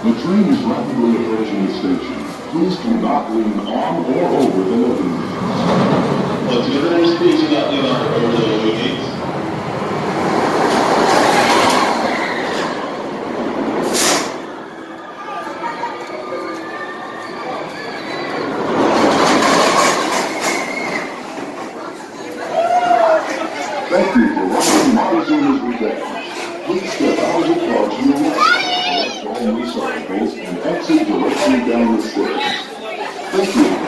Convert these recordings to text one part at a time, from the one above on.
train is rapidly approaching the station. Please do not lean on or over the loading gates. Once again, there's please do not lean on or over the loading gates. Thank you for riding Montezooma's Revenge. Please step out of the car to your select recyclables, and exit directly down the stairs. Thank you.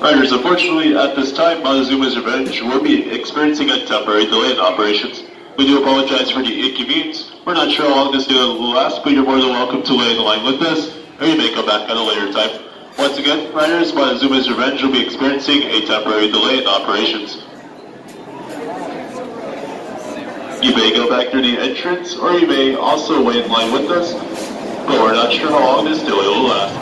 Riders, unfortunately, at this time, Montezooma's Revenge will be experiencing a temporary delay in operations. We do apologize for the inconvenience. We're not sure how long this delay will last, but you're more than welcome to lay in line with us, or you may come back at a later time. Once again, riders, Montezooma's Revenge will be experiencing a temporary delay in operations. You may go back through the entrance, or you may also wait in line with us, but we're not sure how long this delay will last.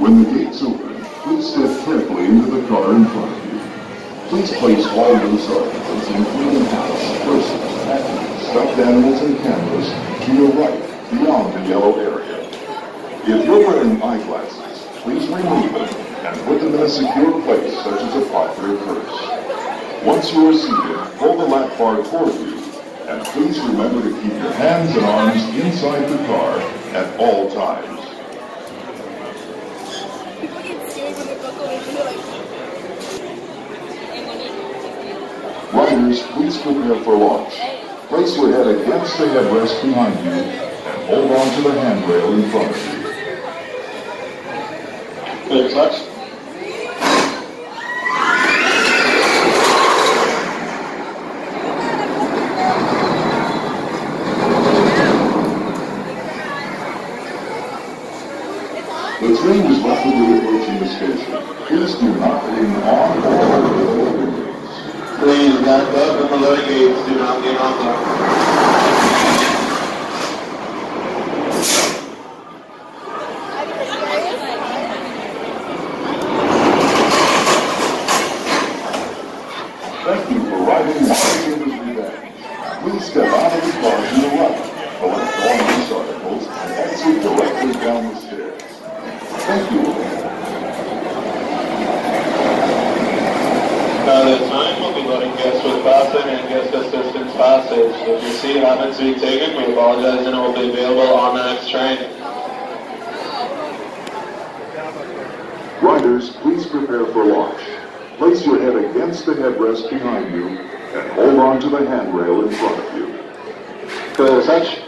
When the gates open, please step carefully into the car in front. Please place all loose articles, including hats, purses, packages, stuffed animals, and cameras, to your right, beyond the yellow area. If you're wearing eyeglasses, please remove them and put them in a secure place, such as a pocket or purse. Once you are seated, pull the lap bar toward you, and please remember to keep your hands and arms inside the car at all times. Riders, please prepare for launch. Place your head against the headrest behind you and hold on to the handrail in front of you. Good touch. The train is rapidly approaching the station. Please do not lean on or over the loading gates. Please back up at the gates. Do not on them. Thank you for riding Montezooma's Revenge. Please step out of the car to the right, collect all loose articles, and exit directly down the stairs. Thank you. At this time, we'll be loading guests with passing and guest passage. If your seat happens to be taken, we apologize and it will be available on the next train. Riders, please prepare for launch. Place your head against the headrest behind you and hold on to the handrail in front of you. Good touch. Thank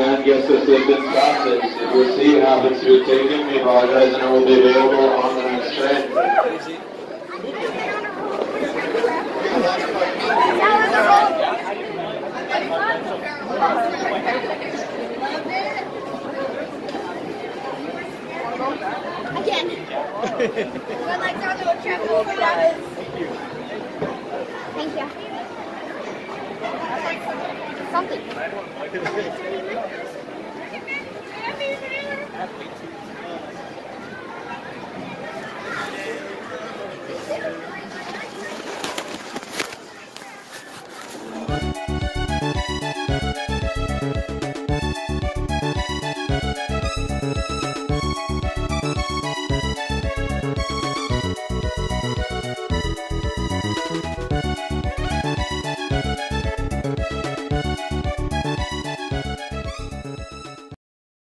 and guest assistance passage. If your seat happens to be taken, we apologize and it will be available on the next train. When like down to a trip over that was. Thank you.